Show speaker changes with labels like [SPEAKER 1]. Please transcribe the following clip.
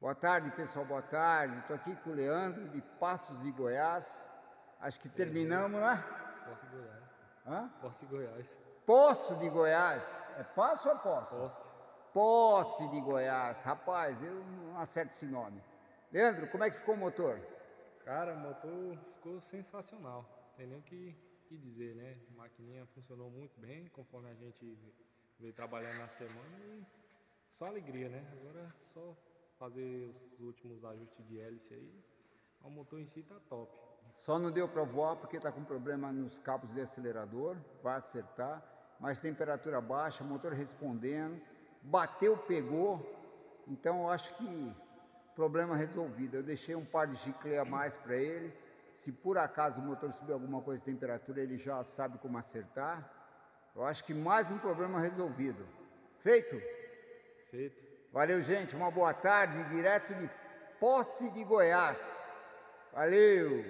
[SPEAKER 1] Boa tarde, pessoal, boa tarde. Estou aqui com o Leandro de Passos de Goiás. Acho que terminamos, né?
[SPEAKER 2] Posse Goiás.
[SPEAKER 1] Hã?
[SPEAKER 2] Posse Goiás.
[SPEAKER 1] Poço de Goiás. É passo ou poço?
[SPEAKER 2] Posse.
[SPEAKER 1] Posse de Goiás. Rapaz, eu não acerto esse nome. Leandro, como é que ficou o motor?
[SPEAKER 2] Cara, o motor ficou sensacional. Tem nem o que, que dizer, né? A maquininha funcionou muito bem, conforme a gente veio trabalhando na semana e só alegria, né? Agora só fazer os últimos ajustes de hélice aí. O motor em si tá top.
[SPEAKER 1] Só não deu para voar porque está com problema nos cabos de acelerador, vai acertar, mas temperatura baixa, motor respondendo, bateu, pegou, então eu acho que problema resolvido. Eu deixei um par de chiclete a mais para ele, se por acaso o motor subir alguma coisa de temperatura, ele já sabe como acertar. Eu acho que mais um problema resolvido. Feito?
[SPEAKER 2] Feito.
[SPEAKER 1] Valeu, gente. Uma boa tarde, direto de Posse de Goiás. Valeu!